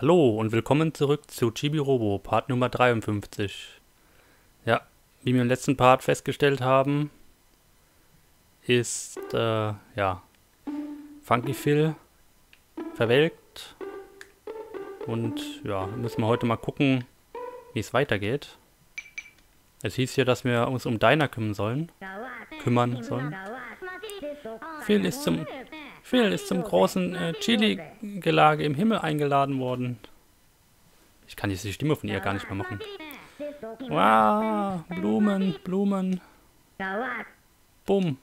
Hallo und willkommen zurück zu Chibi Robo, Part Nummer 53. Ja, wie wir im letzten Part festgestellt haben, ist, äh, ja, Funky Phil verwelkt. Und ja, müssen wir heute mal gucken, wie es weitergeht. Es hieß ja, dass wir uns um Diner kümmern sollen. Kümmern sollen. Phil ist zum, Phil ist zum großen äh, Chili-Gelage im Himmel eingeladen worden. Ich kann jetzt die Stimme von ihr gar nicht mehr machen. Wow, Blumen, Blumen. Bumm.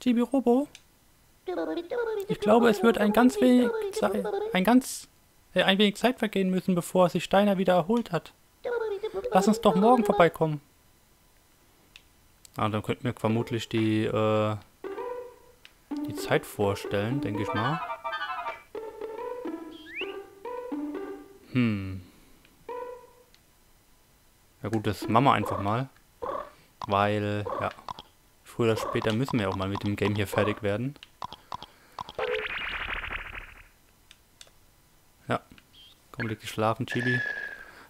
Chibi Robo? Ich glaube, es wird ein ganz wenig Zeit, ein ganz, äh, ein wenig Zeit vergehen müssen, bevor sich Steiner wieder erholt hat. Lass uns doch morgen vorbeikommen. Ah, dann könnten wir vermutlich die, äh, die Zeit vorstellen, denke ich mal. Hm. Ja gut, das machen wir einfach mal. Weil, ja, früher oder später müssen wir auch mal mit dem Game hier fertig werden. Ja, komm, leg dich schlafen, Chibi.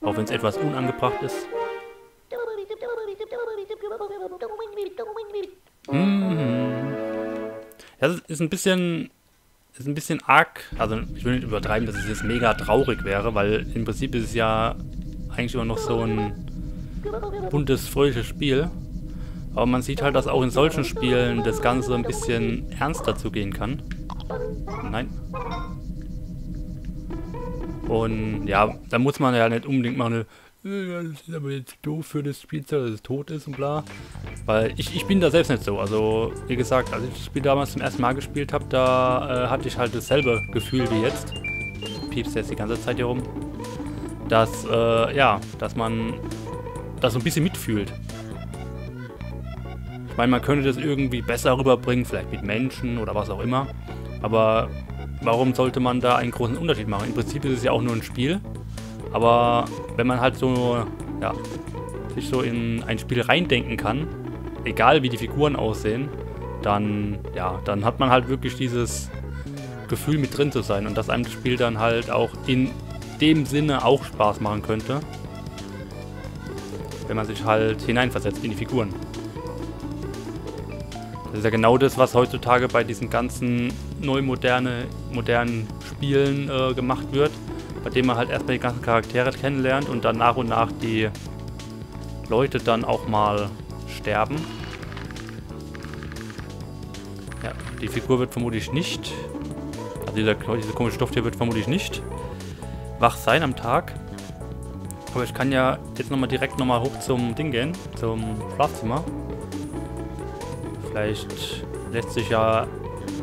Auch wenn es etwas unangebracht ist. Mhm. Das ist ein bisschen ist ein bisschen arg, also ich will nicht übertreiben, dass es jetzt mega traurig wäre, weil im Prinzip ist es ja eigentlich immer noch so ein buntes, fröhliches Spiel. Aber man sieht halt, dass auch in solchen Spielen das Ganze ein bisschen ernster zugehen kann. Nein. Und ja, da muss man ja nicht unbedingt mal eine das ist aber jetzt doof für das Spielzeug, dass es tot ist und bla. Weil ich, ich bin da selbst nicht so. Also, wie gesagt, als ich das Spiel damals zum ersten Mal gespielt habe, da äh, hatte ich halt dasselbe Gefühl wie jetzt. Piepst jetzt die ganze Zeit hier rum. Dass, äh, ja, dass man das so ein bisschen mitfühlt. Ich meine, man könnte das irgendwie besser rüberbringen, vielleicht mit Menschen oder was auch immer. Aber warum sollte man da einen großen Unterschied machen? Im Prinzip ist es ja auch nur ein Spiel. Aber wenn man halt so, ja, sich so in ein Spiel reindenken kann, egal wie die Figuren aussehen, dann, ja, dann hat man halt wirklich dieses Gefühl mit drin zu sein und dass einem das Spiel dann halt auch in dem Sinne auch Spaß machen könnte, wenn man sich halt hineinversetzt in die Figuren. Das ist ja genau das, was heutzutage bei diesen ganzen neu moderne, modernen Spielen äh, gemacht wird bei dem man halt erstmal die ganzen Charaktere kennenlernt und dann nach und nach die Leute dann auch mal sterben. Ja, die Figur wird vermutlich nicht, also dieser, dieser komische Stofftier wird vermutlich nicht wach sein am Tag. Aber ich kann ja jetzt nochmal direkt nochmal hoch zum Ding gehen, zum Schlafzimmer. Vielleicht lässt sich ja,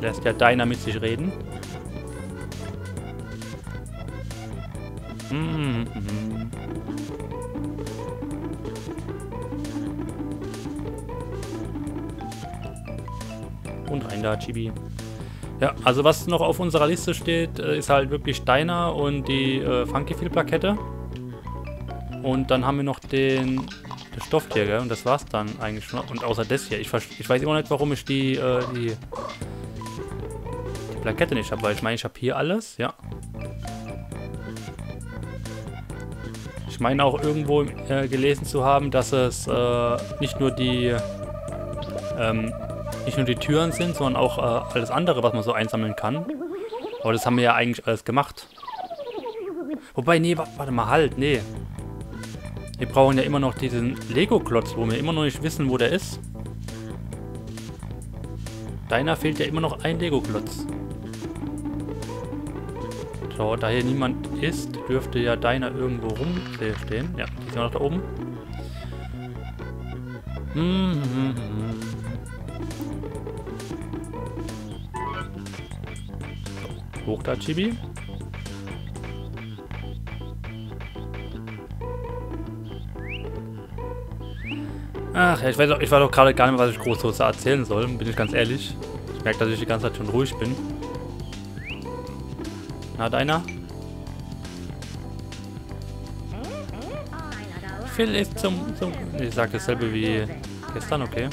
lässt ja Deiner mit sich reden. Mhm. Und rein da, Chibi. Ja, also was noch auf unserer Liste steht, äh, ist halt wirklich Steiner und die äh, Funkyfield-Plakette. Und dann haben wir noch den das Stofftier, gell? Und das war's dann eigentlich schon. Und außer das hier. Ich, ich weiß immer nicht, warum ich die, äh, die, die Plakette nicht habe, weil ich meine, ich habe hier alles, ja. Ich meine auch irgendwo äh, gelesen zu haben, dass es äh, nicht nur die ähm, nicht nur die Türen sind, sondern auch äh, alles andere, was man so einsammeln kann. Aber das haben wir ja eigentlich alles gemacht. Wobei, nee, warte mal, halt, nee. Wir brauchen ja immer noch diesen Lego-Klotz, wo wir immer noch nicht wissen, wo der ist. Deiner fehlt ja immer noch ein Lego-Klotz. So, da hier niemand ist, dürfte ja deiner irgendwo rumstehen. Ja, die sind noch da oben. Hm, hm, hm. Hoch da, Chibi. Ach ich weiß, auch, ich weiß auch gerade gar nicht mehr, was ich groß so erzählen soll, bin ich ganz ehrlich. Ich merke, dass ich die ganze Zeit schon ruhig bin. Hat einer? Phil ist zum, zum... Ich sag dasselbe wie gestern, okay.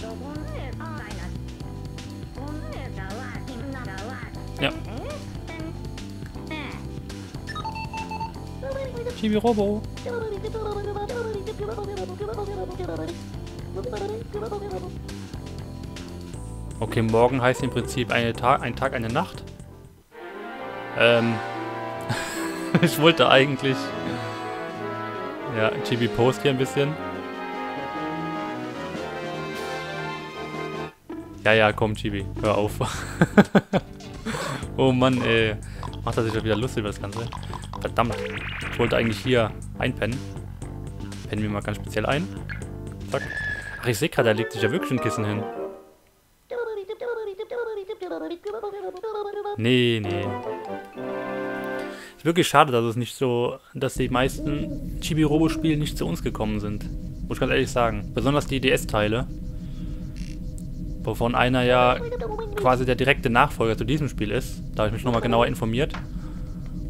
Ja. Chibi Robo. Okay, morgen heißt im Prinzip eine Tag, ein Tag, eine Nacht. Ähm. ich wollte eigentlich. Ja, Chibi Post hier ein bisschen. Ja, ja, komm, Chibi. Hör auf. oh Mann, ey. Macht er sich ja wieder lustig über das Ganze. Verdammt. Ich wollte eigentlich hier einpennen. Pennen wir mal ganz speziell ein. Zack. Ach, ich sehe gerade, da legt sich ja wirklich ein Kissen hin. Nee, nee. Ist wirklich schade, dass es nicht so, dass die meisten Chibi-Robo-Spiele nicht zu uns gekommen sind. Muss ich ganz ehrlich sagen. Besonders die DS-Teile. Wovon einer ja quasi der direkte Nachfolger zu diesem Spiel ist. Da habe ich mich nochmal genauer informiert.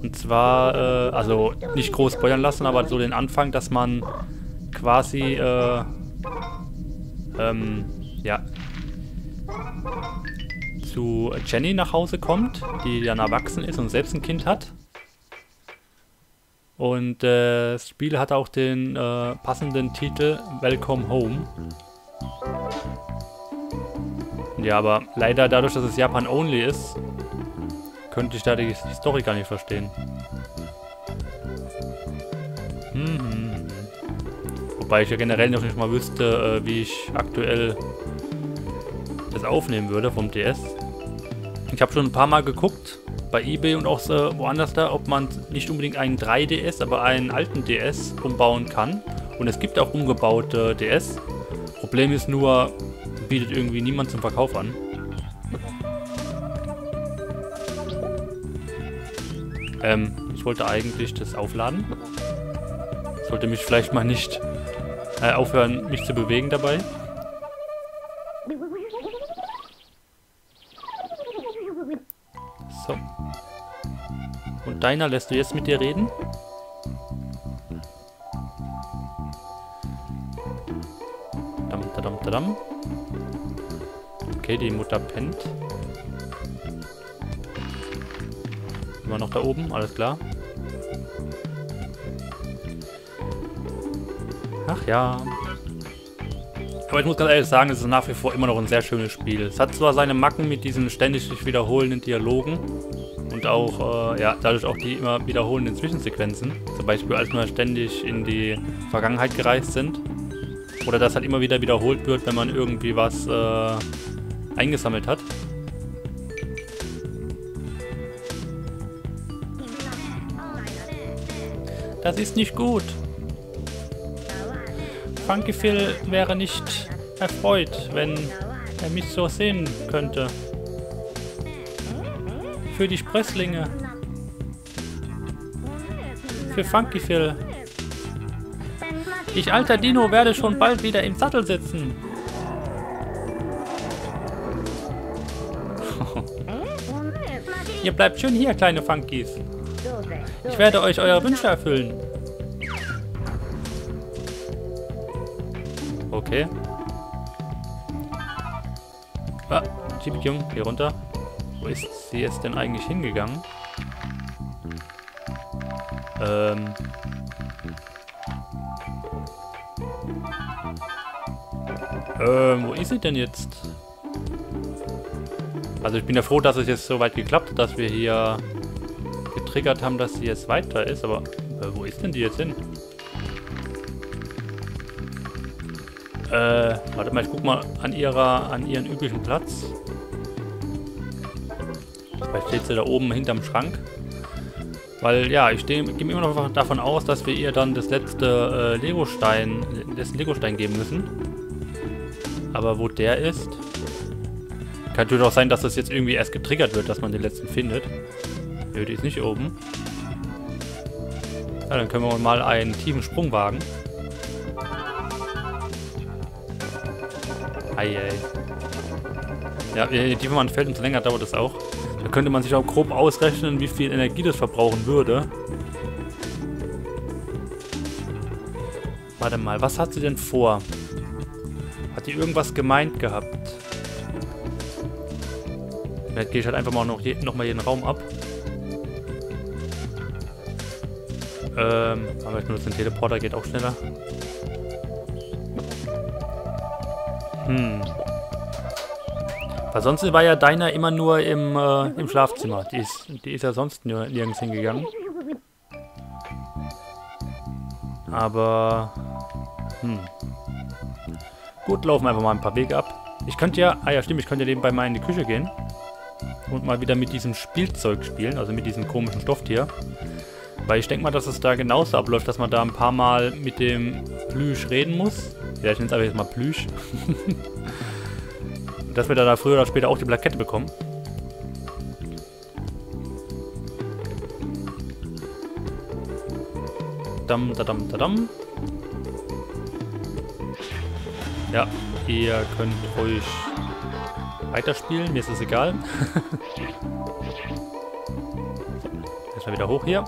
Und zwar, äh, also nicht groß spoilern lassen, aber so den Anfang, dass man quasi, äh, ähm, ja, zu Jenny nach Hause kommt, die dann erwachsen ist und selbst ein Kind hat. Und äh, das Spiel hat auch den äh, passenden Titel Welcome Home. Ja, aber leider dadurch, dass es Japan-only ist, könnte ich da die, Story gar nicht verstehen. Hm. Wobei ich ja generell noch nicht mal wüsste, äh, wie ich aktuell das aufnehmen würde vom DS. Ich habe schon ein paar Mal geguckt, bei Ebay und auch äh, woanders da, ob man nicht unbedingt einen 3DS, aber einen alten DS umbauen kann. Und es gibt auch umgebaute DS. Problem ist nur, bietet irgendwie niemand zum Verkauf an. Ähm, ich wollte eigentlich das aufladen. Sollte mich vielleicht mal nicht äh, aufhören, mich zu bewegen dabei. Deiner lässt du jetzt mit dir reden? Dam, dam, dam. Okay, die Mutter pennt. Immer noch da oben, alles klar. Ach ja. Aber ich muss ganz ehrlich sagen, es ist nach wie vor immer noch ein sehr schönes Spiel. Es hat zwar seine Macken mit diesen ständig sich wiederholenden Dialogen und auch, äh, ja, dadurch auch die immer wiederholenden Zwischensequenzen. Zum Beispiel, als wir ständig in die Vergangenheit gereist sind. Oder dass halt immer wieder wiederholt wird, wenn man irgendwie was äh, eingesammelt hat. Das ist nicht gut. Funky Phil wäre nicht erfreut, wenn er mich so sehen könnte. Für die Sprösslinge. Für Funky Phil. Ich alter Dino werde schon bald wieder im Sattel sitzen. Ihr bleibt schön hier, kleine Funkies. Ich werde euch eure Wünsche erfüllen. Okay. Ah, Chibikung, hier runter. Wo ist sie jetzt denn eigentlich hingegangen? Ähm. Ähm, wo ist sie denn jetzt? Also ich bin ja froh, dass es jetzt so weit geklappt hat, dass wir hier getriggert haben, dass sie jetzt weiter ist. Aber äh, wo ist denn die jetzt hin? Äh, warte mal, ich guck mal an ihrer, an ihren üblichen Platz. Vielleicht steht sie da oben hinterm Schrank. Weil, ja, ich gehe immer noch davon aus, dass wir ihr dann das letzte äh, Lego-Stein, das Lego-Stein geben müssen. Aber wo der ist... Kann natürlich auch sein, dass das jetzt irgendwie erst getriggert wird, dass man den letzten findet. Nö, die ist nicht oben. Ja, dann können wir mal einen tiefen Sprung wagen. Eieiei. Ja, je tiefer man fällt, umso länger dauert das auch. Da könnte man sich auch grob ausrechnen, wie viel Energie das verbrauchen würde. Warte mal, was hat sie denn vor? Hat die irgendwas gemeint gehabt? Vielleicht gehe ich halt einfach mal noch, je, noch mal jeden Raum ab. Ähm, aber ich benutze den Teleporter, geht auch schneller. Hm. Weil sonst war ja deiner immer nur im, äh, im Schlafzimmer. Die ist, die ist ja sonst nirgends hingegangen. Aber... Hm. Gut, laufen einfach mal ein paar Wege ab. Ich könnte ja... Ah ja, stimmt, ich könnte ja nebenbei mal in die Küche gehen. Und mal wieder mit diesem Spielzeug spielen, also mit diesem komischen Stofftier. Weil ich denke mal, dass es da genauso abläuft, dass man da ein paar Mal mit dem Plüsch reden muss. Ja, ich nenne es aber jetzt mal Plüsch. dass wir da früher oder später auch die Plakette bekommen. Dam, da, dam, da, dam. Ja, ihr könnt ruhig weiterspielen. Mir ist es egal. Erstmal wieder hoch hier.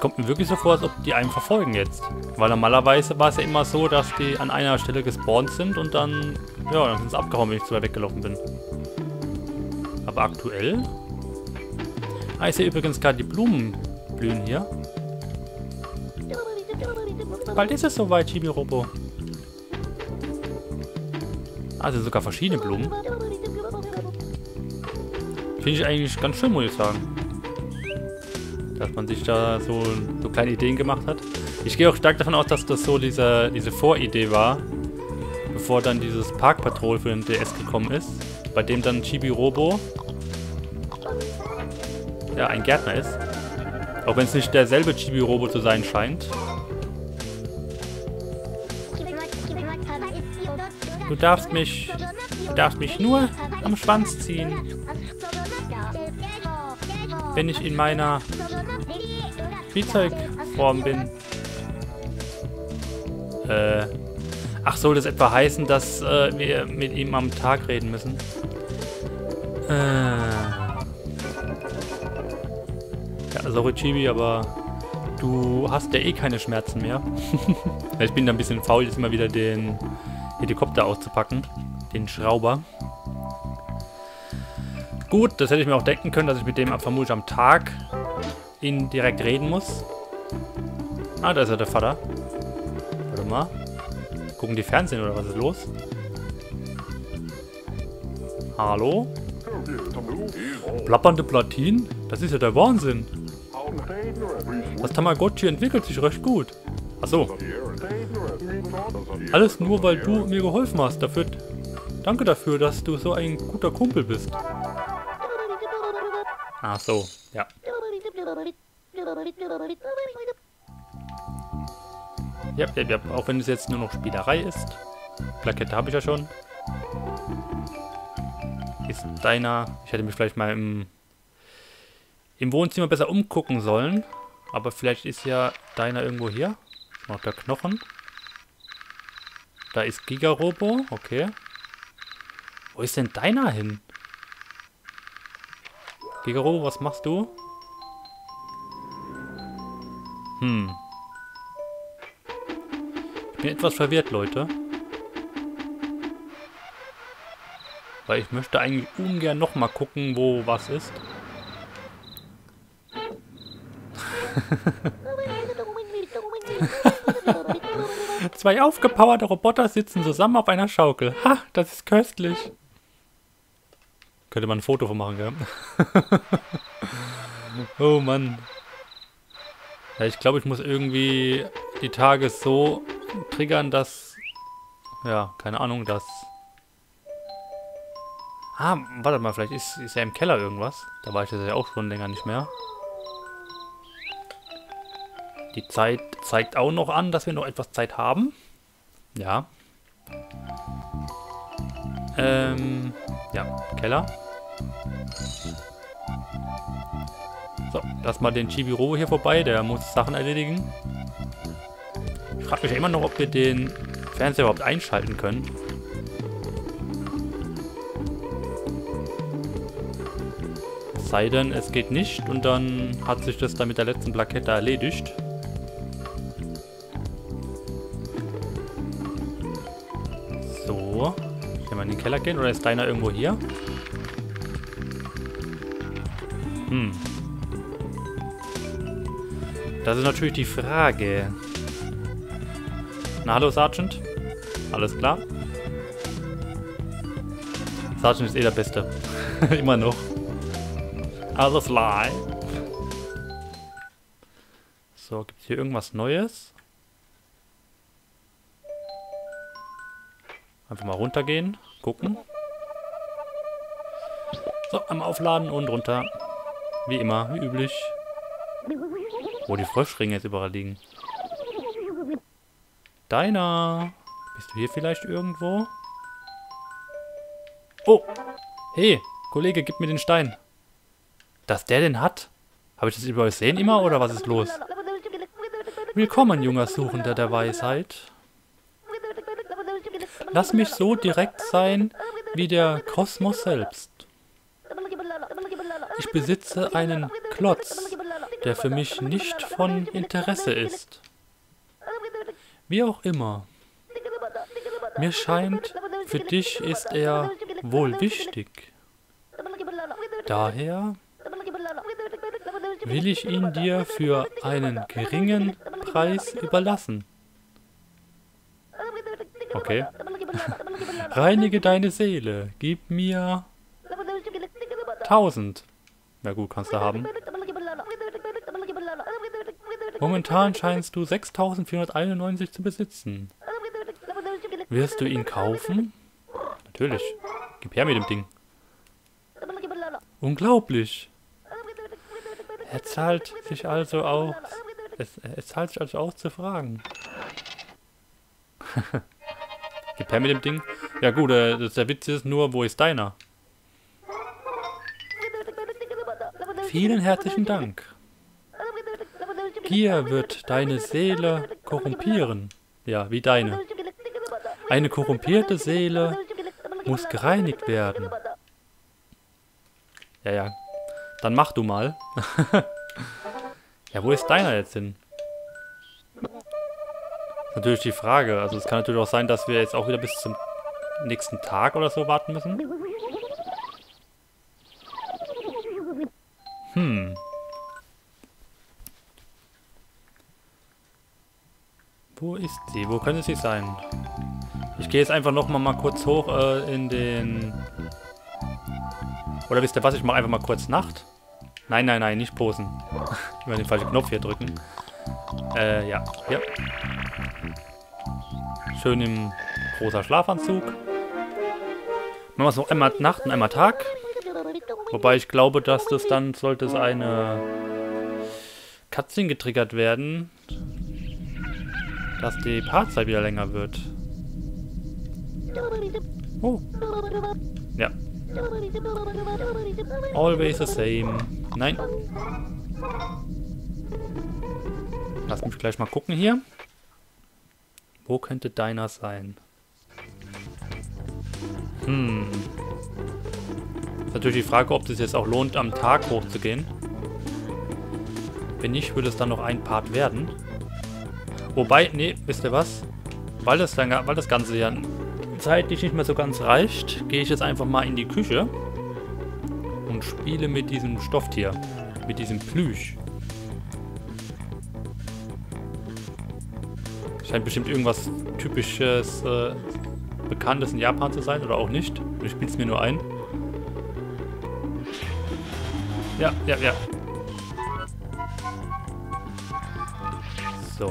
Kommt mir wirklich so vor, als ob die einen verfolgen jetzt. Weil normalerweise war es ja immer so, dass die an einer Stelle gespawnt sind und dann, ja, dann sind sie abgehauen, wenn ich zu weit weggelaufen bin. Aber aktuell... Ah, ich sehe übrigens gerade die Blumen blühen hier. Bald ist es soweit, Chibi-Robo. Also sogar verschiedene Blumen. Finde ich eigentlich ganz schön, muss ich sagen dass man sich da so, so kleine Ideen gemacht hat. Ich gehe auch stark davon aus, dass das so diese, diese Voridee war, bevor dann dieses Park Patrol für den DS gekommen ist, bei dem dann Chibi Robo ja, ein Gärtner ist. Auch wenn es nicht derselbe Chibi Robo zu sein scheint. Du darfst mich, du darfst mich nur am Schwanz ziehen. Wenn ich in meiner Spielzeugform bin. Äh. Ach, soll das etwa heißen, dass äh, wir mit ihm am Tag reden müssen? Äh. Ja, sorry Chibi, aber du hast ja eh keine Schmerzen mehr. ich bin da ein bisschen faul, jetzt immer wieder den Helikopter auszupacken. Den Schrauber. Gut, das hätte ich mir auch denken können, dass ich mit dem vermutlich am Tag ihn direkt reden muss. Ah, da ist ja der Vater. Warte mal. Gucken die Fernsehen oder was ist los? Hallo? Plappernde Platinen? Das ist ja der Wahnsinn. Das Tamagotchi entwickelt sich recht gut. Achso. Alles nur, weil du mir geholfen hast. Dafür, danke dafür, dass du so ein guter Kumpel bist. Ach so, ja. Ja, ja, ja, auch wenn es jetzt nur noch Spielerei ist. Plakette habe ich ja schon. Ist deiner... Ich hätte mich vielleicht mal im, im Wohnzimmer besser umgucken sollen. Aber vielleicht ist ja deiner irgendwo hier. Noch der Knochen. Da ist Gigarobo. Okay. Wo ist denn deiner hin? Gigaro, was machst du? Hm. Ich bin etwas verwirrt, Leute. Weil ich möchte eigentlich ungern nochmal gucken, wo was ist. Zwei aufgepowerte Roboter sitzen zusammen auf einer Schaukel. Ha, das ist köstlich. Könnte man ein Foto von machen, gell? oh Mann. Ja, ich glaube, ich muss irgendwie die Tage so triggern, dass... Ja, keine Ahnung, dass... Ah, warte mal, vielleicht ist, ist ja im Keller irgendwas. Da war ich das ja auch schon länger nicht mehr. Die Zeit zeigt auch noch an, dass wir noch etwas Zeit haben. Ja. Ähm, ja, Keller. So, lass mal den Chibiro hier vorbei, der muss Sachen erledigen. Ich frage mich ja immer noch, ob wir den Fernseher überhaupt einschalten können. sei denn, es geht nicht und dann hat sich das dann mit der letzten Plakette erledigt. So. Können wir in den Keller gehen oder ist deiner irgendwo hier? Hm. Das ist natürlich die Frage. Na, hallo Sergeant. Alles klar? Sergeant ist eh der Beste. Immer noch. Alles live. So, gibt es hier irgendwas Neues? Einfach mal runtergehen, gucken. So, einmal aufladen und runter. Wie immer, wie üblich. Wo die Fröschringe jetzt überall liegen. Deiner. Bist du hier vielleicht irgendwo? Oh. Hey, Kollege, gib mir den Stein. Dass der den hat? Habe ich das übersehen immer oder was ist los? Willkommen, junger Suchender der Weisheit. Lass mich so direkt sein wie der Kosmos selbst. Ich besitze einen Klotz, der für mich nicht von Interesse ist. Wie auch immer. Mir scheint, für dich ist er wohl wichtig. Daher will ich ihn dir für einen geringen Preis überlassen. Okay. Reinige deine Seele. Gib mir 1000. Na gut, kannst du haben. Momentan scheinst du 6491 zu besitzen. Wirst du ihn kaufen? Natürlich. Gib her mit dem Ding. Unglaublich. Er zahlt sich also auch. Es, es zahlt sich also aus zu fragen. Gib her mit dem Ding. Ja gut, äh, der Witz ist nur, wo ist deiner? Vielen herzlichen Dank. Gier wird deine Seele korrumpieren. Ja, wie deine. Eine korrumpierte Seele muss gereinigt werden. Ja, ja. Dann mach du mal. ja, wo ist deiner jetzt hin? Natürlich die Frage. Also es kann natürlich auch sein, dass wir jetzt auch wieder bis zum nächsten Tag oder so warten müssen. Hm. Wo ist sie? Wo könnte sie sein? Ich gehe jetzt einfach nochmal mal kurz hoch äh, in den... Oder wisst ihr was? Ich mache einfach mal kurz Nacht. Nein, nein, nein, nicht posen. ich will den falschen Knopf hier drücken. Äh, ja. Hier. Schön im rosa Schlafanzug. Machen wir es noch einmal Nacht und einmal Tag. Wobei ich glaube, dass das dann, sollte es eine Cutscene getriggert werden, dass die Partzeit wieder länger wird. Oh. Ja. Always the same. Nein. Lass mich gleich mal gucken hier. Wo könnte deiner sein? Hm. Ist natürlich die Frage, ob es jetzt auch lohnt, am Tag hochzugehen. Wenn nicht, würde es dann noch ein Part werden. Wobei, nee, wisst ihr was? Weil das, dann, weil das Ganze ja zeitlich nicht mehr so ganz reicht, gehe ich jetzt einfach mal in die Küche und spiele mit diesem Stofftier. Mit diesem Plüsch. Scheint bestimmt irgendwas typisches, äh, bekanntes in Japan zu sein oder auch nicht. Ich spiele es mir nur ein. Ja, ja, ja. So.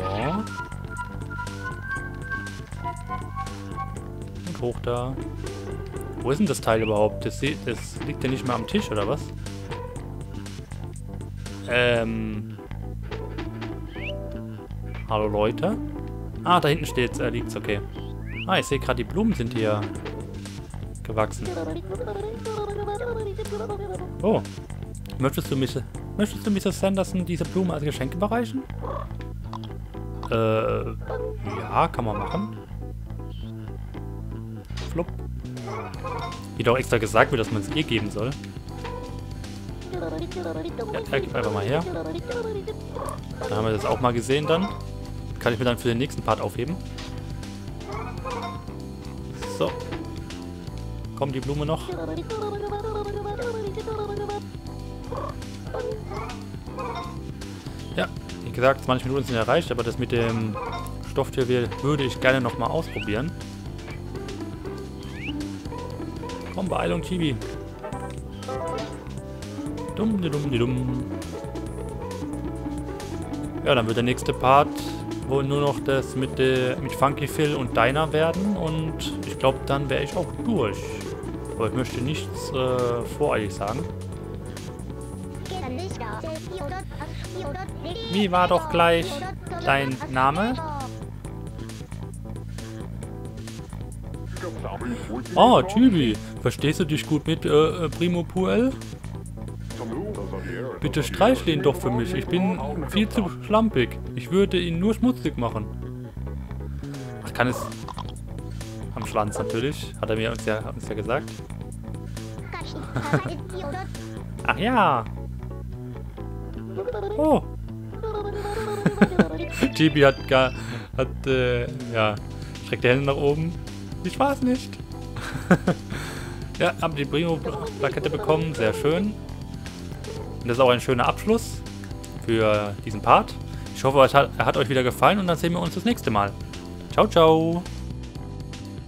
Und hoch da. Wo ist denn das Teil überhaupt? Das, das liegt ja nicht mal am Tisch, oder was? Ähm. Hallo Leute? Ah, da hinten steht's, äh, liegt's, okay. Ah, ich sehe gerade, die Blumen sind hier gewachsen. Oh, Möchtest du, Miss, möchtest du Mrs. Sanderson diese Blume als Geschenk überreichen? Äh, ja, kann man machen. Flupp. Wie doch extra gesagt wird, dass man es ihr geben soll. Ja, er gibt einfach mal her. Dann haben wir das auch mal gesehen dann. Kann ich mir dann für den nächsten Part aufheben. So. Kommt die Blume noch? Gesagt, 20 Minuten sind erreicht, aber das mit dem Stofftier würde ich gerne nochmal ausprobieren. Komm, Beeilung, Chibi. Dumm, dumm, dumm. Ja, dann wird der nächste Part wohl nur noch das mit, äh, mit Funky Phil und Deiner werden und ich glaube, dann wäre ich auch durch. Aber ich möchte nichts äh, voreilig sagen. Wie war doch gleich dein Name? Oh, Chibi, verstehst du dich gut mit äh, äh Primo Puel? Bitte streichle ihn doch für mich. Ich bin viel zu schlampig. Ich würde ihn nur schmutzig machen. Ach, kann es... Am Schwanz natürlich. Hat er mir uns ja, uns ja gesagt. Ach ja. Oh. Chibi hat gar... Hat, äh, ja... Streckt die Hände nach oben. Ich weiß nicht. ja, haben die Primo-Plakette bekommen. Sehr schön. Und das ist auch ein schöner Abschluss für diesen Part. Ich hoffe, er hat euch wieder gefallen und dann sehen wir uns das nächste Mal. Ciao, ciao.